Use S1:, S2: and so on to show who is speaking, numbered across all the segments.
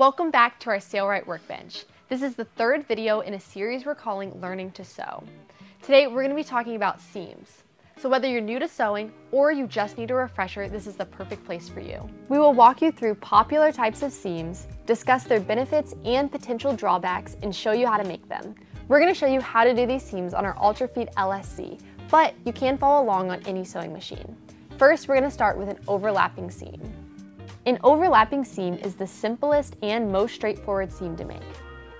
S1: Welcome back to our Sailrite Workbench. This is the third video in a series we're calling Learning to Sew. Today we're going to be talking about seams. So whether you're new to sewing or you just need a refresher, this is the perfect place for you. We will walk you through popular types of seams, discuss their benefits and potential drawbacks, and show you how to make them. We're going to show you how to do these seams on our UltraFeed LSZ, but you can follow along on any sewing machine. First, we're going to start with an overlapping seam. An overlapping seam is the simplest and most straightforward seam to make.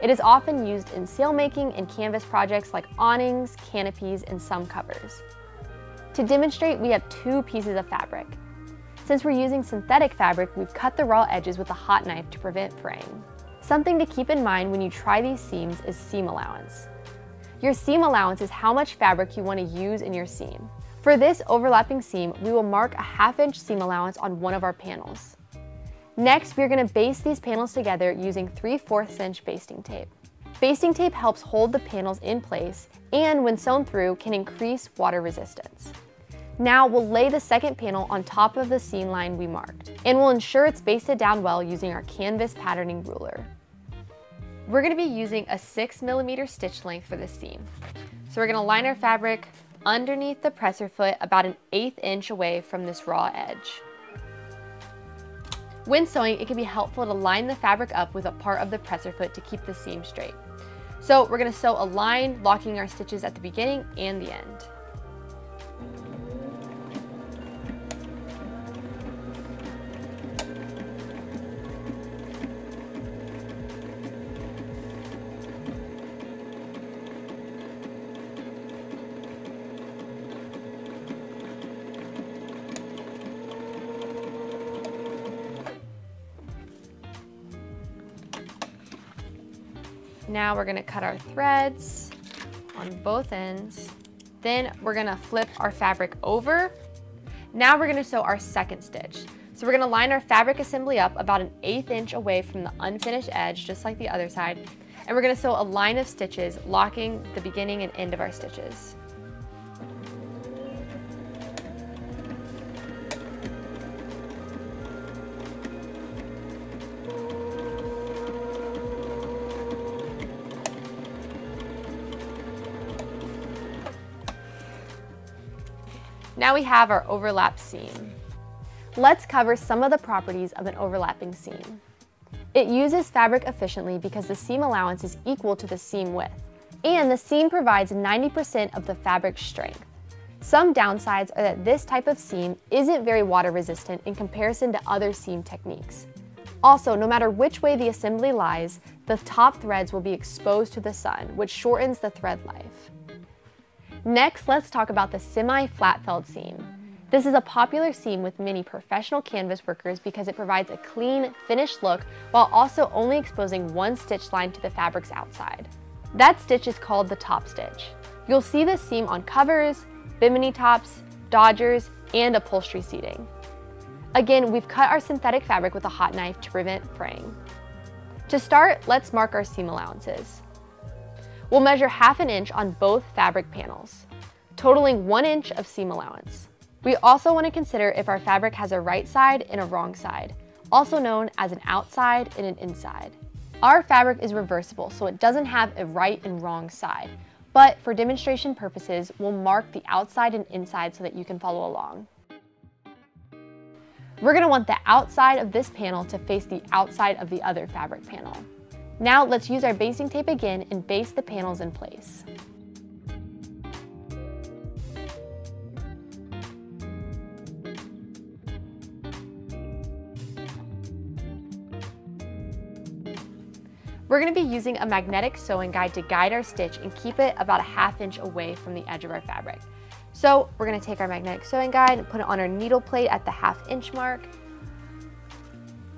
S1: It is often used in sailmaking and canvas projects like awnings, canopies, and some covers. To demonstrate, we have two pieces of fabric. Since we're using synthetic fabric, we've cut the raw edges with a hot knife to prevent fraying. Something to keep in mind when you try these seams is seam allowance. Your seam allowance is how much fabric you want to use in your seam. For this overlapping seam, we will mark a half inch seam allowance on one of our panels. Next, we're going to baste these panels together using 3 4 inch basting tape. Basting tape helps hold the panels in place and when sewn through can increase water resistance. Now we'll lay the second panel on top of the seam line we marked and we'll ensure it's basted down well using our canvas patterning ruler. We're going to be using a 6 millimeter stitch length for this seam. So we're going to line our fabric underneath the presser foot about an eighth inch away from this raw edge. When sewing, it can be helpful to line the fabric up with a part of the presser foot to keep the seam straight. So we're gonna sew a line, locking our stitches at the beginning and the end. Now we're gonna cut our threads on both ends. Then we're gonna flip our fabric over. Now we're gonna sew our second stitch. So we're gonna line our fabric assembly up about an eighth inch away from the unfinished edge, just like the other side. And we're gonna sew a line of stitches, locking the beginning and end of our stitches. Now we have our overlap seam. Let's cover some of the properties of an overlapping seam. It uses fabric efficiently because the seam allowance is equal to the seam width, and the seam provides 90% of the fabric strength. Some downsides are that this type of seam isn't very water resistant in comparison to other seam techniques. Also, no matter which way the assembly lies, the top threads will be exposed to the sun, which shortens the thread life. Next, let's talk about the semi-flat felled seam. This is a popular seam with many professional canvas workers because it provides a clean, finished look while also only exposing one stitch line to the fabric's outside. That stitch is called the top stitch. You'll see this seam on covers, bimini tops, dodgers, and upholstery seating. Again, we've cut our synthetic fabric with a hot knife to prevent fraying. To start, let's mark our seam allowances. We'll measure half an inch on both fabric panels, totaling one inch of seam allowance. We also want to consider if our fabric has a right side and a wrong side, also known as an outside and an inside. Our fabric is reversible, so it doesn't have a right and wrong side, but for demonstration purposes, we'll mark the outside and inside so that you can follow along. We're gonna want the outside of this panel to face the outside of the other fabric panel. Now let's use our basting tape again and baste the panels in place. We're going to be using a magnetic sewing guide to guide our stitch and keep it about a half inch away from the edge of our fabric. So we're going to take our magnetic sewing guide and put it on our needle plate at the half inch mark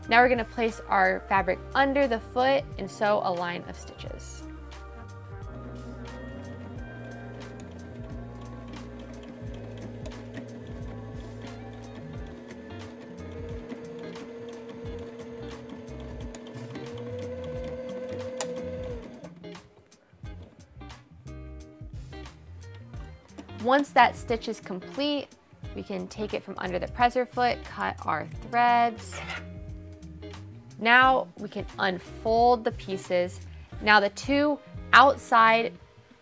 S1: now we're gonna place our fabric under the foot and sew a line of stitches. Once that stitch is complete, we can take it from under the presser foot, cut our threads, Now we can unfold the pieces. Now the two outside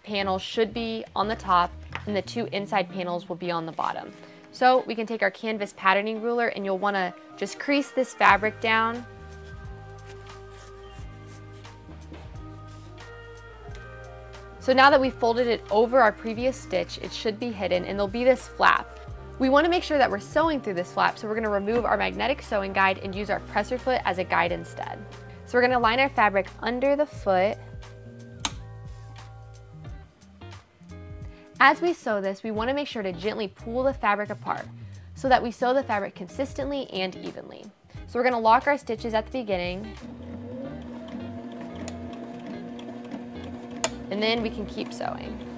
S1: panels should be on the top and the two inside panels will be on the bottom. So we can take our canvas patterning ruler and you'll wanna just crease this fabric down So now that we've folded it over our previous stitch, it should be hidden and there'll be this flap. We want to make sure that we're sewing through this flap, so we're going to remove our magnetic sewing guide and use our presser foot as a guide instead. So we're going to line our fabric under the foot. As we sew this, we want to make sure to gently pull the fabric apart so that we sew the fabric consistently and evenly. So we're going to lock our stitches at the beginning and then we can keep sewing.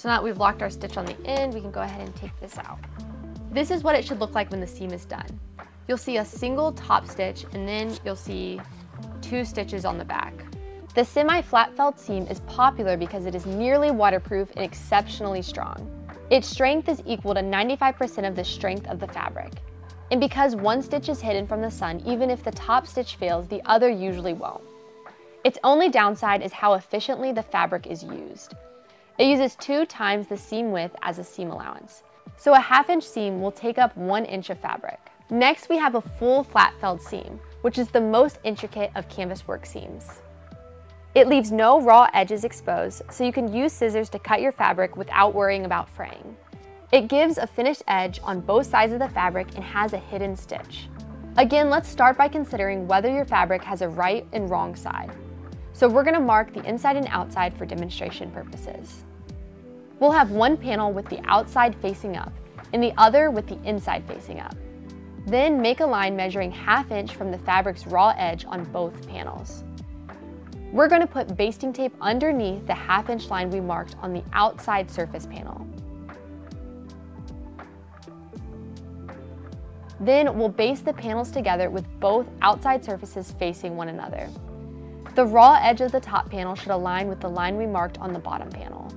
S1: So now that we've locked our stitch on the end, we can go ahead and take this out. This is what it should look like when the seam is done. You'll see a single top stitch and then you'll see two stitches on the back. The semi-flat felled seam is popular because it is nearly waterproof and exceptionally strong. Its strength is equal to 95% of the strength of the fabric. And because one stitch is hidden from the sun, even if the top stitch fails, the other usually won't. Its only downside is how efficiently the fabric is used. It uses two times the seam width as a seam allowance. So a half inch seam will take up one inch of fabric. Next, we have a full flat felled seam which is the most intricate of canvas work seams. It leaves no raw edges exposed, so you can use scissors to cut your fabric without worrying about fraying. It gives a finished edge on both sides of the fabric and has a hidden stitch. Again, let's start by considering whether your fabric has a right and wrong side. So we're gonna mark the inside and outside for demonstration purposes. We'll have one panel with the outside facing up and the other with the inside facing up. Then make a line measuring half inch from the fabric's raw edge on both panels. We're going to put basting tape underneath the half inch line we marked on the outside surface panel. Then we'll baste the panels together with both outside surfaces facing one another. The raw edge of the top panel should align with the line we marked on the bottom panel.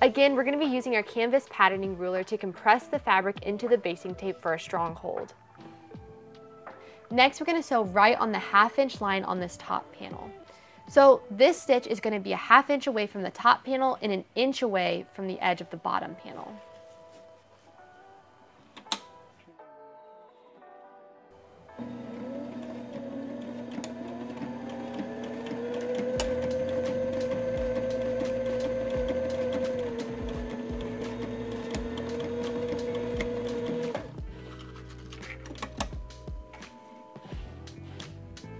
S1: Again, we're going to be using our canvas patterning ruler to compress the fabric into the basting tape for a strong hold. Next, we're going to sew right on the half inch line on this top panel. So this stitch is going to be a half inch away from the top panel and an inch away from the edge of the bottom panel.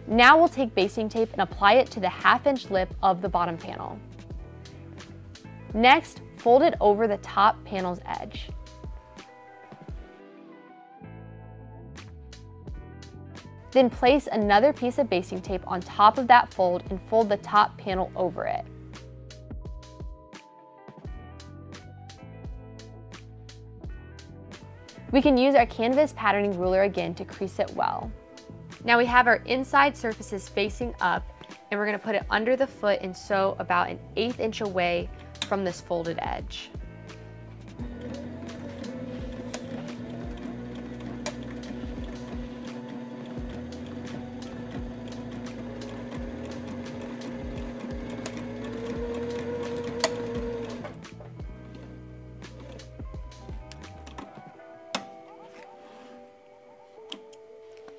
S1: Now we'll take basting tape and apply it to the half inch lip of the bottom panel. Next, fold it over the top panel's edge. Then place another piece of basting tape on top of that fold and fold the top panel over it. We can use our canvas patterning ruler again to crease it well. Now we have our inside surfaces facing up and we're gonna put it under the foot and sew about an eighth inch away from this folded edge.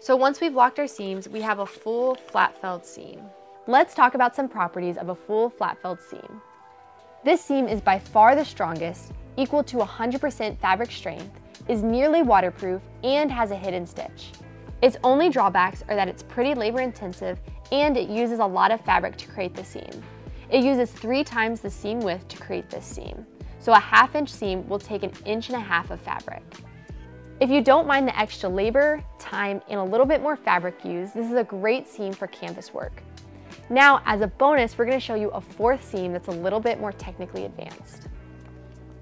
S1: So once we've locked our seams, we have a full flat felled seam. Let's talk about some properties of a full flat felled seam. This seam is by far the strongest, equal to 100% fabric strength, is nearly waterproof, and has a hidden stitch. Its only drawbacks are that it's pretty labor intensive and it uses a lot of fabric to create the seam. It uses three times the seam width to create this seam. So a half inch seam will take an inch and a half of fabric. If you don't mind the extra labor, time, and a little bit more fabric used, this is a great seam for canvas work. Now, as a bonus, we're gonna show you a fourth seam that's a little bit more technically advanced.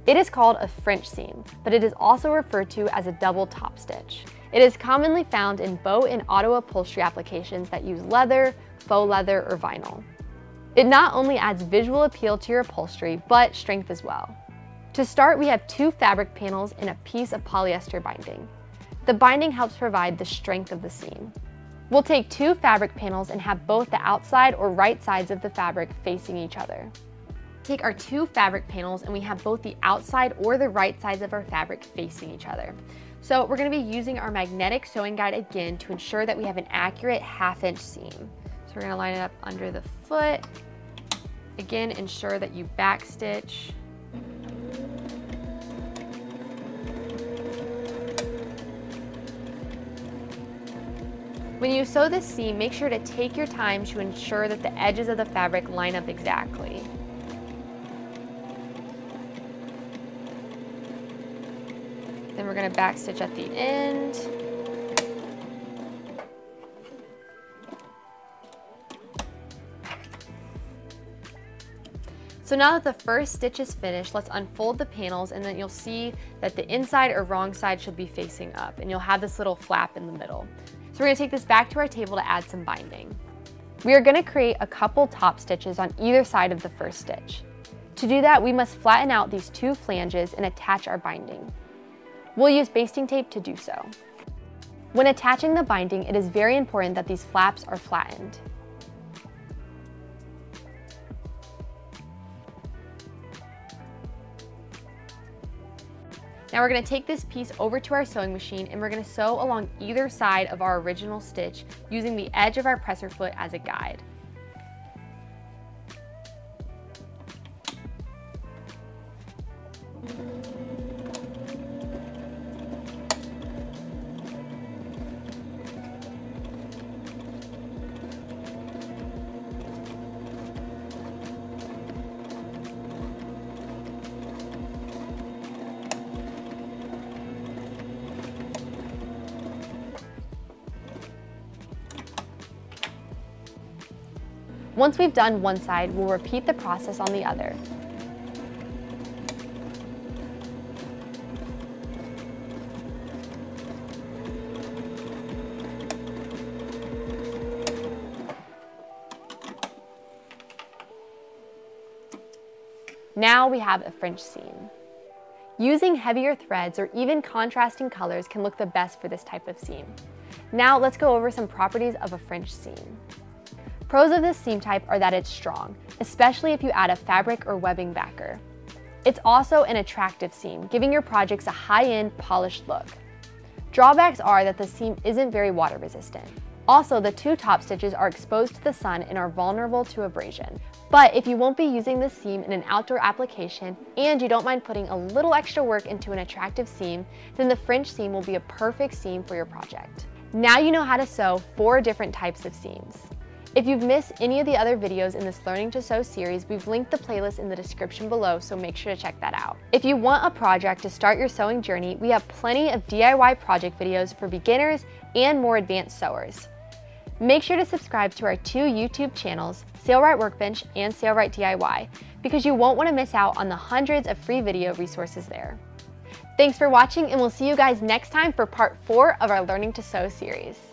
S1: It is called a French seam, but it is also referred to as a double top stitch. It is commonly found in bow and auto upholstery applications that use leather, faux leather, or vinyl. It not only adds visual appeal to your upholstery, but strength as well. To start, we have two fabric panels and a piece of polyester binding. The binding helps provide the strength of the seam. We'll take two fabric panels and have both the outside or right sides of the fabric facing each other. Take our two fabric panels and we have both the outside or the right sides of our fabric facing each other. So we're gonna be using our magnetic sewing guide again to ensure that we have an accurate half inch seam. So we're gonna line it up under the foot Again, ensure that you backstitch. When you sew this seam, make sure to take your time to ensure that the edges of the fabric line up exactly. Then we're gonna backstitch at the end. So now that the first stitch is finished, let's unfold the panels and then you'll see that the inside or wrong side should be facing up and you'll have this little flap in the middle. So we're gonna take this back to our table to add some binding. We are gonna create a couple top stitches on either side of the first stitch. To do that, we must flatten out these two flanges and attach our binding. We'll use basting tape to do so. When attaching the binding, it is very important that these flaps are flattened. Now we're gonna take this piece over to our sewing machine and we're gonna sew along either side of our original stitch using the edge of our presser foot as a guide. Once we've done one side, we'll repeat the process on the other. Now we have a French seam. Using heavier threads or even contrasting colors can look the best for this type of seam. Now let's go over some properties of a French seam. Pros of this seam type are that it's strong, especially if you add a fabric or webbing backer. It's also an attractive seam, giving your projects a high-end, polished look. Drawbacks are that the seam isn't very water resistant. Also, the two top stitches are exposed to the sun and are vulnerable to abrasion. But if you won't be using this seam in an outdoor application and you don't mind putting a little extra work into an attractive seam, then the French seam will be a perfect seam for your project. Now you know how to sew four different types of seams. If you've missed any of the other videos in this Learning to Sew series, we've linked the playlist in the description below, so make sure to check that out. If you want a project to start your sewing journey, we have plenty of DIY project videos for beginners and more advanced sewers. Make sure to subscribe to our two YouTube channels, Sailrite Workbench and Sailrite DIY, because you won't want to miss out on the hundreds of free video resources there. Thanks for watching and we'll see you guys next time for part four of our Learning to Sew series.